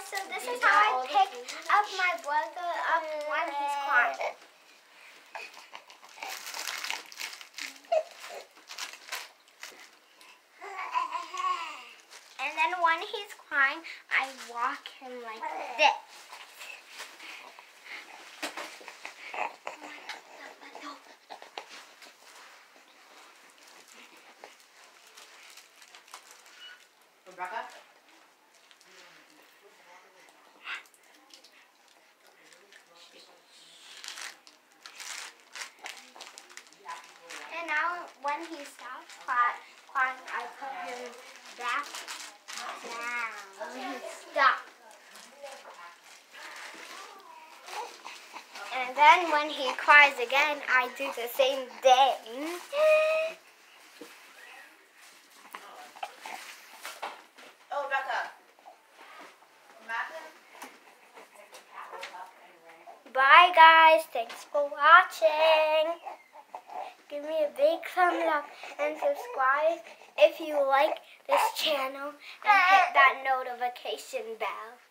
guys, so this is how I pick up my brother up when he's crying. And then when he's crying, I walk him like this. Rebecca? And now when he stops cry- crying, I put him back down. He. And then when he cries again, I do the same thing. Oh. Bye guys, thanks for watching. Me a big thumbs up and subscribe if you like this channel and hit that notification bell.